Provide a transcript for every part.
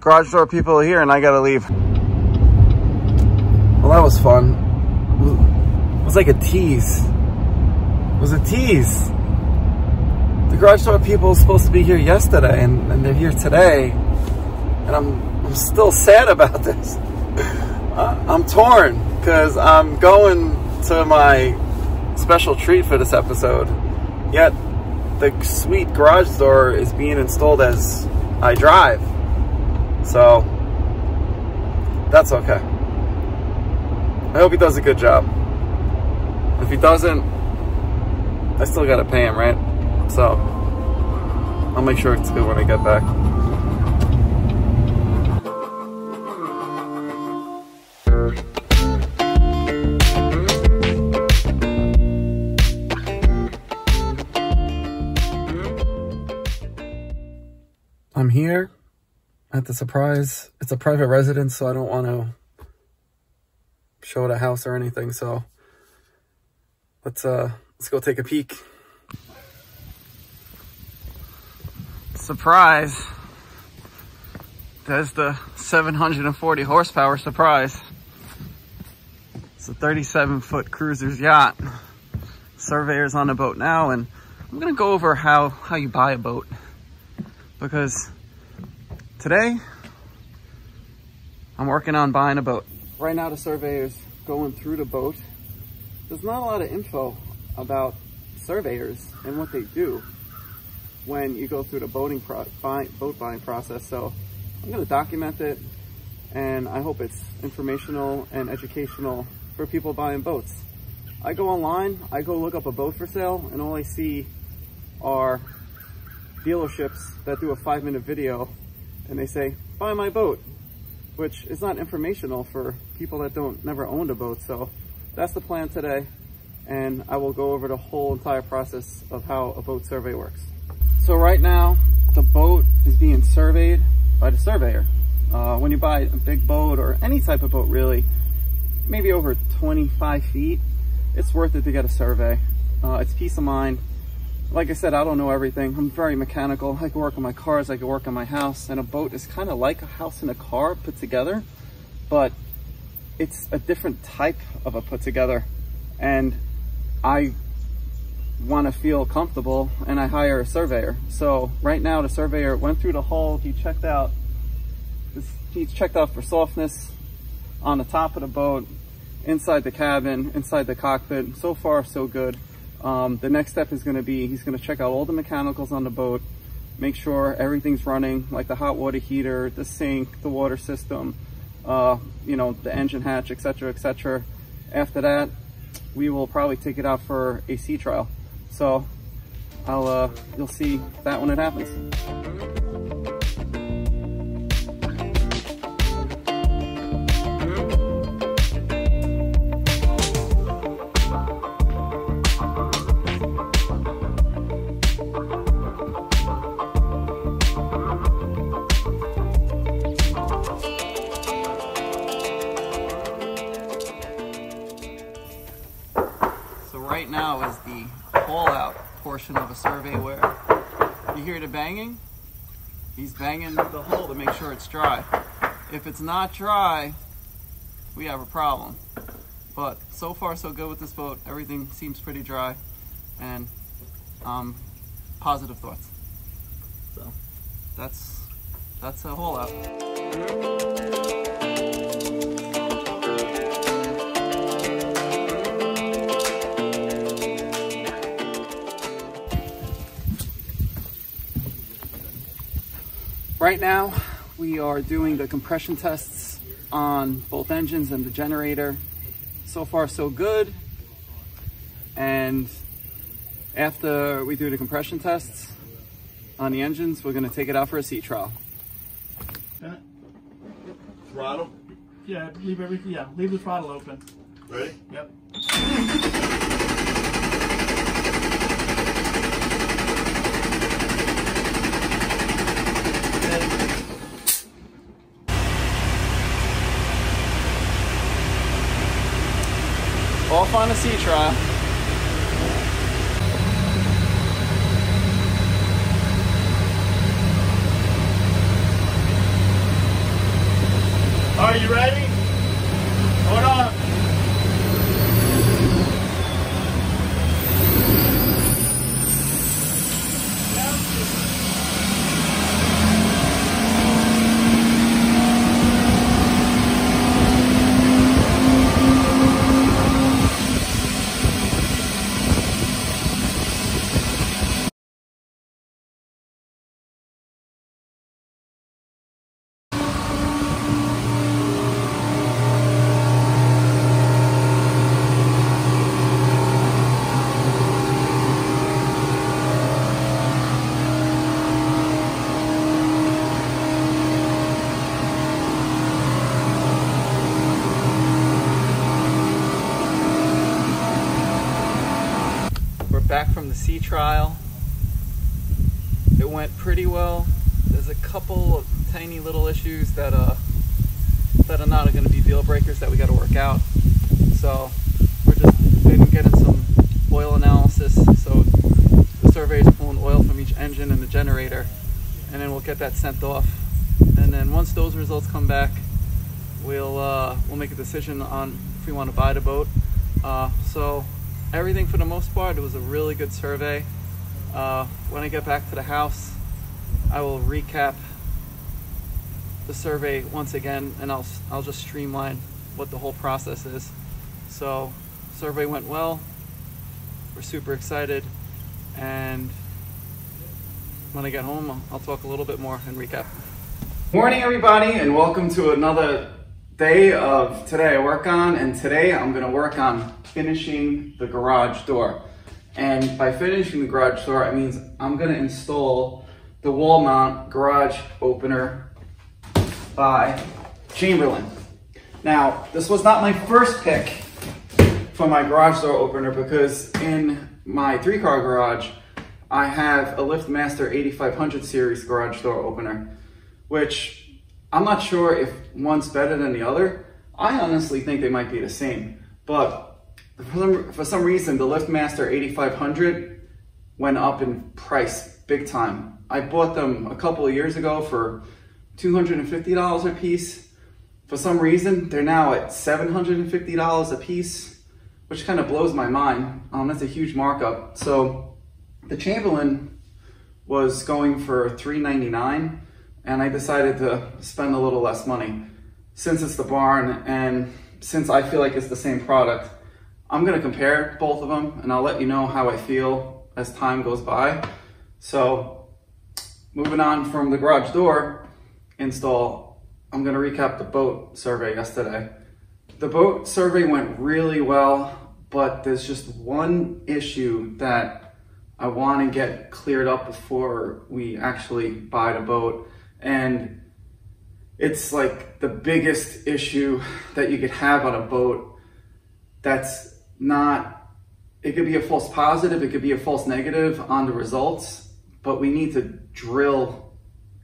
garage door people here and I gotta leave. Well, that was fun. It was like a tease. It was a tease. The garage door people were supposed to be here yesterday and, and they're here today. And I'm, I'm still sad about this. Uh, I'm torn because I'm going to my special treat for this episode. Yet the sweet garage door is being installed as I drive. So that's okay. I hope he does a good job. If he doesn't, I still gotta pay him, right? So I'll make sure it's good when I get back. At the surprise. It's a private residence, so I don't want to show it a house or anything. So let's uh let's go take a peek. Surprise. There's the 740 horsepower surprise. It's a 37 foot Cruisers yacht. Surveyor's on the boat now and I'm gonna go over how, how you buy a boat because today I'm working on buying a boat. Right now the surveyor's going through the boat. There's not a lot of info about surveyors and what they do when you go through the boating buy, boat buying process. So I'm gonna document it and I hope it's informational and educational for people buying boats. I go online, I go look up a boat for sale and all I see are dealerships that do a five minute video and they say, buy my boat, which is not informational for people that don't never owned a boat. So that's the plan today. And I will go over the whole entire process of how a boat survey works. So right now, the boat is being surveyed by the surveyor. Uh, when you buy a big boat or any type of boat really, maybe over 25 feet, it's worth it to get a survey. Uh, it's peace of mind like I said, I don't know everything. I'm very mechanical. I can work on my cars, I can work on my house, and a boat is kind of like a house and a car put together, but it's a different type of a put together. And I want to feel comfortable and I hire a surveyor. So right now the surveyor went through the hull, he checked out, he's checked out for softness on the top of the boat, inside the cabin, inside the cockpit. So far, so good. Um, the next step is going to be he's going to check out all the mechanicals on the boat, make sure everything's running, like the hot water heater, the sink, the water system, uh, you know, the engine hatch, etc., etc. After that, we will probably take it out for a sea trial. So I'll uh, you'll see that when it happens. Banging. He's banging the hull to make sure it's dry. If it's not dry, we have a problem. But so far so good with this boat. Everything seems pretty dry and um, positive thoughts. So that's that's a haul out. Right now, we are doing the compression tests on both engines and the generator. So far, so good. And after we do the compression tests on the engines, we're gonna take it out for a sea trial. Throttle, Yeah, leave everything. Yeah, leave the throttle open. ready? Yep. off on a sea trial. Are you ready? Back from the sea trial. It went pretty well. There's a couple of tiny little issues that uh that are not going to be deal breakers that we got to work out. So we're just been getting some oil analysis. So the survey is pulling oil from each engine and the generator, and then we'll get that sent off. And then once those results come back, we'll uh, we'll make a decision on if we want to buy the boat. Uh, so everything for the most part, it was a really good survey. Uh, when I get back to the house, I will recap the survey once again, and I'll I'll just streamline what the whole process is. So, survey went well. We're super excited, and when I get home, I'll, I'll talk a little bit more and recap. Morning, everybody, and welcome to another day of today I work on. And today I'm to work on finishing the garage door. And by finishing the garage door, it means I'm to install the wall mount garage opener by Chamberlain. Now, this was not my first pick for my garage door opener because in my three car garage, I have a LiftMaster 8500 series garage door opener, which I'm not sure if one's better than the other. I honestly think they might be the same, but for some, for some reason, the LiftMaster 8500 went up in price big time. I bought them a couple of years ago for $250 a piece. For some reason, they're now at $750 a piece, which kind of blows my mind. Um, that's a huge markup. So the Chamberlain was going for $399 and I decided to spend a little less money. Since it's the barn and since I feel like it's the same product, I'm gonna compare both of them and I'll let you know how I feel as time goes by. So moving on from the garage door install, I'm gonna recap the boat survey yesterday. The boat survey went really well, but there's just one issue that I wanna get cleared up before we actually buy the boat. And it's like the biggest issue that you could have on a boat that's not, it could be a false positive, it could be a false negative on the results, but we need to drill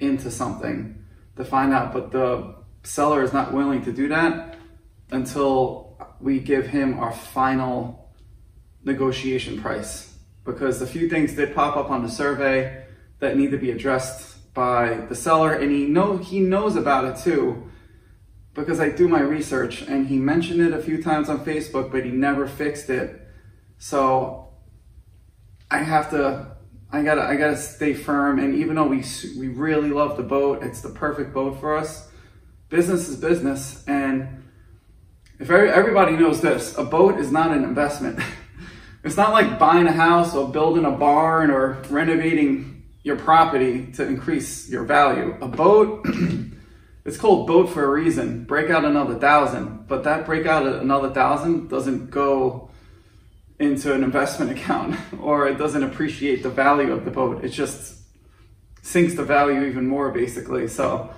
into something to find out. But the seller is not willing to do that until we give him our final negotiation price. Because a few things did pop up on the survey that need to be addressed by the seller and he know he knows about it too because I do my research and he mentioned it a few times on Facebook but he never fixed it. So I have to I gotta I gotta stay firm and even though we we really love the boat it's the perfect boat for us business is business and if everybody knows this a boat is not an investment. It's not like buying a house or building a barn or renovating your property to increase your value. A boat, it's called boat for a reason. Break out another thousand, but that break out another thousand doesn't go into an investment account or it doesn't appreciate the value of the boat. It just sinks the value even more basically. So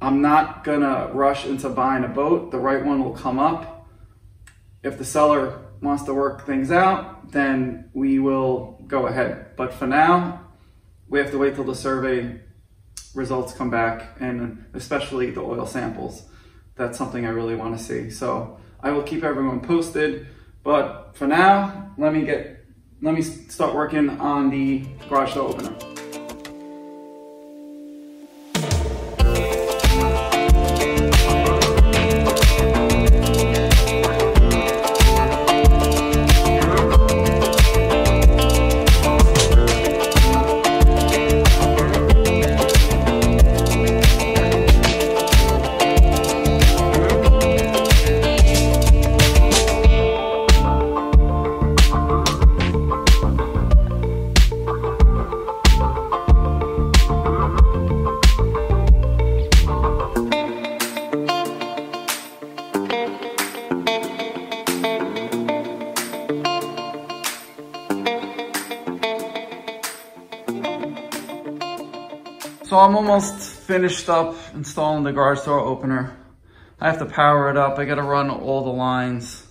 I'm not gonna rush into buying a boat. The right one will come up. If the seller wants to work things out, then we will go ahead. But for now, we have to wait till the survey results come back and especially the oil samples. That's something I really want to see. So I will keep everyone posted. But for now, let me get, let me start working on the garage door opener. So I'm almost finished up installing the garage door opener. I have to power it up. I gotta run all the lines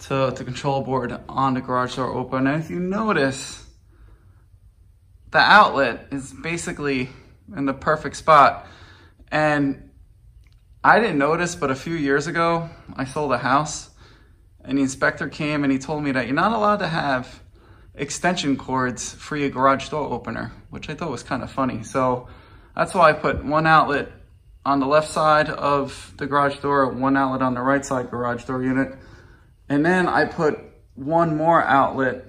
to the control board on the garage door opener. And if you notice, the outlet is basically in the perfect spot. And I didn't notice, but a few years ago, I sold a house and the inspector came and he told me that you're not allowed to have extension cords for your garage door opener, which I thought was kind of funny. So that's why I put one outlet on the left side of the garage door, one outlet on the right side garage door unit. And then I put one more outlet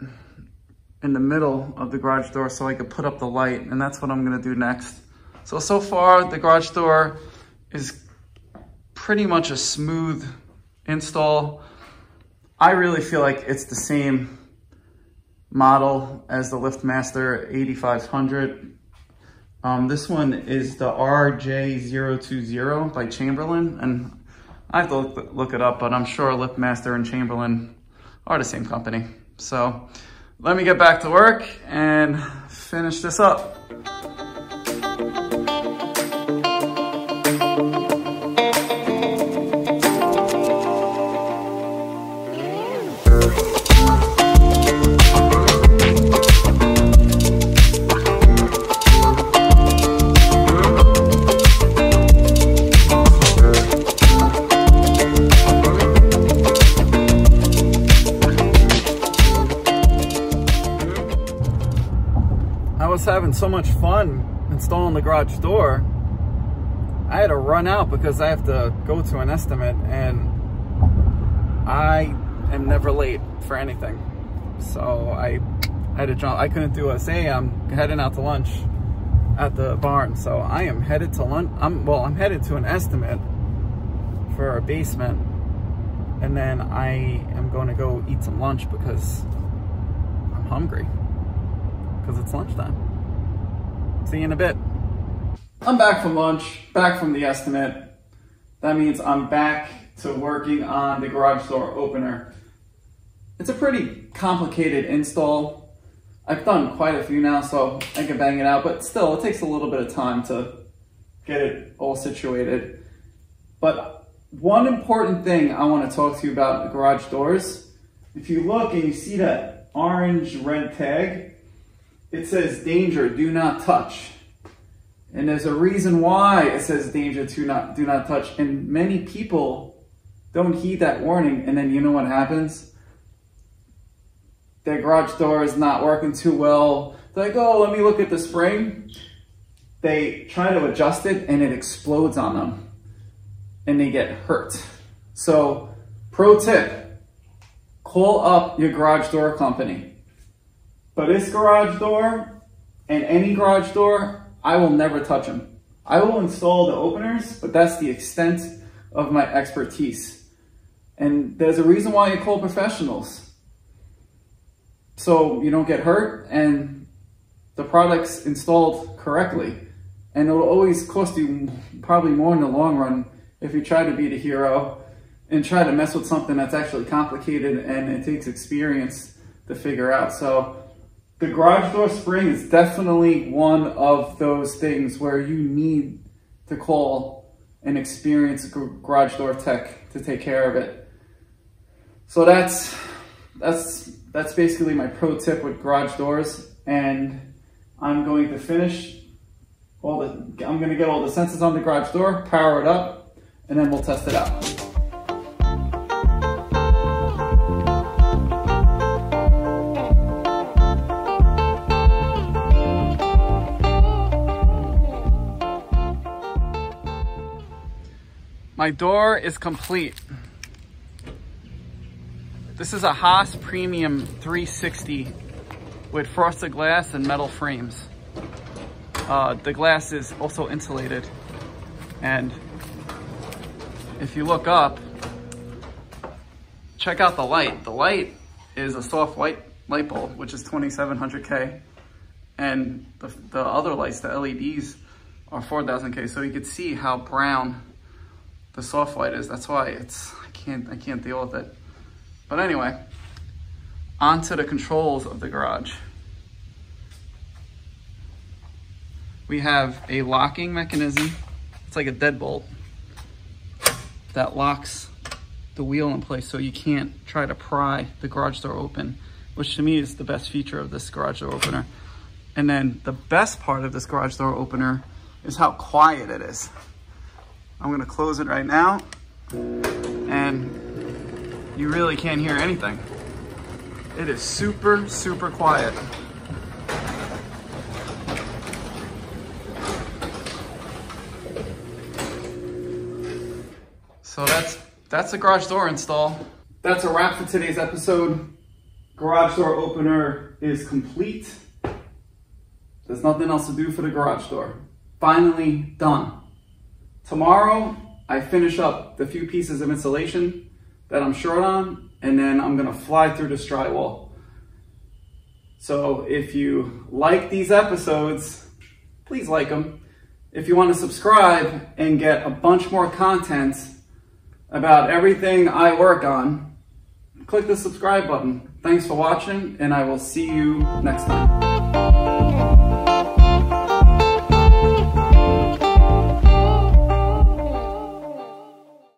in the middle of the garage door so I could put up the light. And that's what I'm gonna do next. So, so far the garage door is pretty much a smooth install. I really feel like it's the same model as the LiftMaster 8500. Um, this one is the RJO20 by Chamberlain, and I have to look, look it up, but I'm sure LiftMaster and Chamberlain are the same company. So let me get back to work and finish this up. So much fun installing the garage door, I had to run out because I have to go to an estimate and I am never late for anything. So I had to jump. I couldn't do a say I'm heading out to lunch at the barn. So I am headed to lunch. I'm well, I'm headed to an estimate for a basement. And then I am going to go eat some lunch because I'm hungry because it's lunchtime. See you in a bit. I'm back from lunch, back from the estimate. That means I'm back to working on the garage door opener. It's a pretty complicated install. I've done quite a few now, so I can bang it out, but still, it takes a little bit of time to get it all situated. But one important thing I want to talk to you about the garage doors, if you look and you see that orange red tag, it says danger, do not touch. And there's a reason why it says danger to not do not touch. And many people don't heed that warning. And then you know what happens? Their garage door is not working too well. They're like, oh, let me look at the spring. They try to adjust it and it explodes on them and they get hurt. So pro tip, call up your garage door company but this garage door and any garage door, I will never touch them. I will install the openers, but that's the extent of my expertise. And there's a reason why you call professionals. So you don't get hurt and the product's installed correctly. And it'll always cost you probably more in the long run if you try to be the hero and try to mess with something that's actually complicated and it takes experience to figure out. So the garage door spring is definitely one of those things where you need to call an experienced garage door tech to take care of it. So that's that's that's basically my pro tip with garage doors and I'm going to finish all the I'm going to get all the sensors on the garage door, power it up, and then we'll test it out. My door is complete. This is a Haas Premium 360 with frosted glass and metal frames. Uh, the glass is also insulated. And if you look up, check out the light. The light is a soft white light bulb, which is 2700K. And the, the other lights, the LEDs, are 4000K. So you can see how brown the soft light is. That's why it's, I can't, I can't deal with it. But anyway, onto the controls of the garage. we have a locking mechanism. It's like a deadbolt that locks the wheel in place so you can't try to pry the garage door open, which to me is the best feature of this garage door opener. And then the best part of this garage door opener is how quiet it is. I'm gonna close it right now and you really can't hear anything. It is super, super quiet. So that's that's a garage door install. That's a wrap for today's episode. Garage door opener is complete. There's nothing else to do for the garage door. Finally done. Tomorrow, I finish up the few pieces of insulation that I'm short on, and then I'm gonna fly through this drywall. So if you like these episodes, please like them. If you want to subscribe and get a bunch more content about everything I work on, click the subscribe button. Thanks for watching, and I will see you next time.